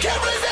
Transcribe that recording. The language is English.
can't believe